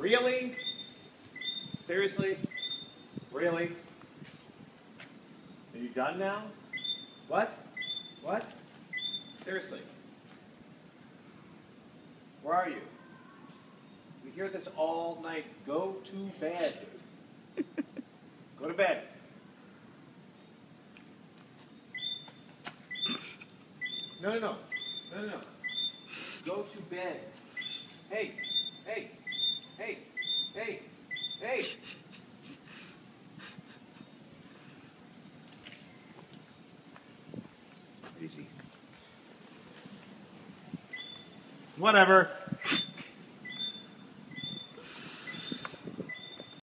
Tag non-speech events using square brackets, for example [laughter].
Really? Seriously? Really? Are you done now? What? What? Seriously? Where are you? We hear this all night. Go to bed. [laughs] Go to bed. No, no, no. No, no, no. Go to bed. Hey, hey, hey, hey, hey. Easy. Whatever.